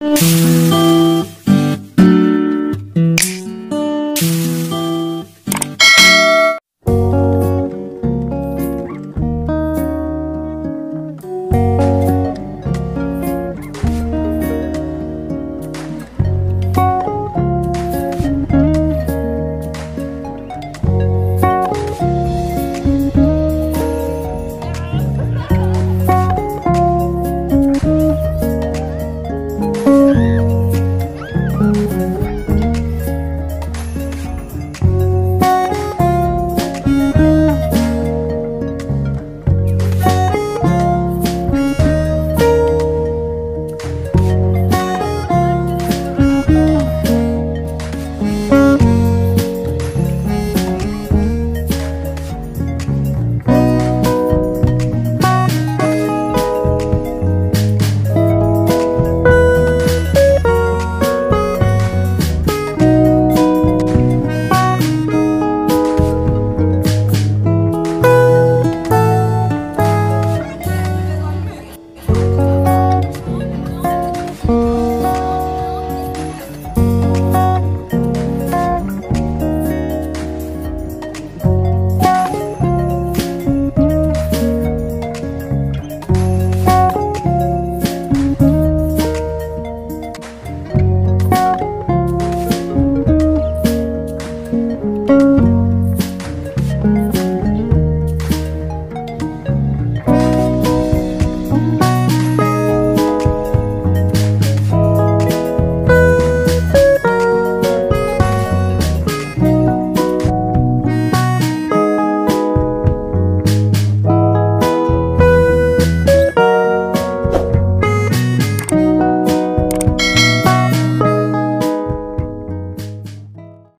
Bye.